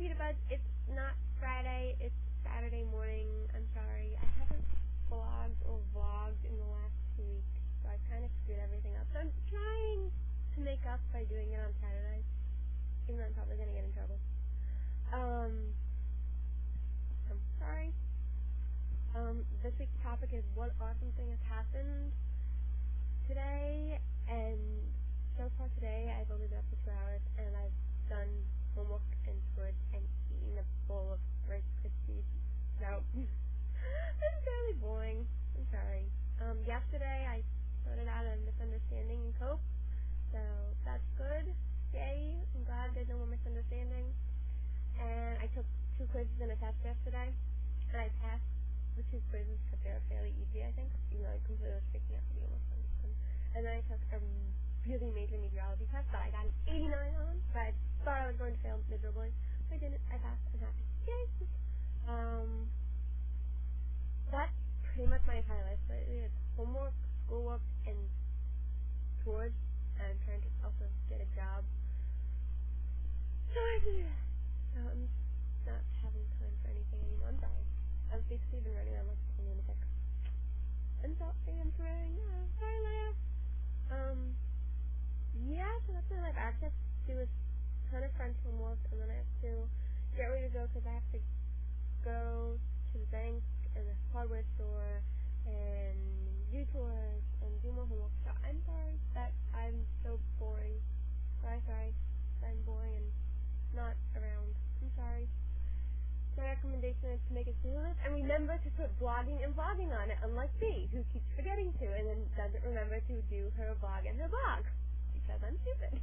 Beda Buds. It's not Friday. It's Saturday morning. I'm sorry. I haven't vlogged or vlogged in the last two weeks, so I kind of screwed everything up. So I'm trying to make up by doing it on Saturday, even though I'm probably going to get in trouble. Um, I'm sorry. Um, this week's topic is what awesome thing has happened today, and so far today I've only been up for two hours, and I've done homework and schoolwork and eaten a bowl of Rice Krispies. It's fairly boring. I'm sorry. Um, yesterday I sorted out a misunderstanding in Cope, so that's good. Yay! I'm glad there's no more misunderstanding. And I took two quizzes and a test yesterday, and I passed the two quizzes because they were fairly easy, I think, even though I completely was out to be almost done. And then I took a really major meteorology test that I got an 89 on, but I thought I was going to fail miserably. I didn't. I passed. I'm happy. Yay! Um, my life lately. It's homework, schoolwork, and tours. And I'm trying to also get a job. So I do that. So I'm not having time for anything anymore. I'm sorry. I've basically been running around like a lunatic. I'm sorry. I'm trying. I'm sorry, Leia. Um, yeah, so that's my life. I have to do a ton of French homework, and then I have to get ready to go because I have to go to the bank and the hardware store and do tours and do more homework. So I'm sorry that I'm so boring. Sorry, sorry. I'm boring and not around. I'm sorry. My recommendation is to make a to list and remember to put blogging and vlogging on it, unlike me, who keeps forgetting to and then doesn't remember to do her vlog and her blog because I'm stupid.